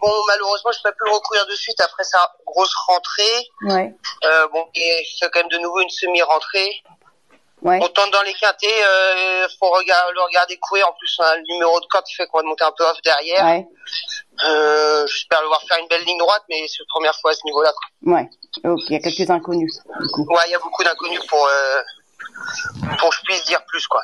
bon, malheureusement, je peux plus le recourir de suite après sa grosse rentrée. Ouais. Euh, bon, et c'est quand même de nouveau une semi-rentrée. Ouais. On tente dans les quintés, euh, faut regarder, le regarder courir. En plus, on a le numéro de corde qui fait qu'on va monter un peu off derrière. Ouais. Euh, j'espère le voir faire une belle ligne droite, mais c'est la première fois à ce niveau-là. Ouais. Ok, il y a quelques inconnus, du coup. Ouais, il y a beaucoup d'inconnus pour, euh, pour que je puisse dire plus, quoi.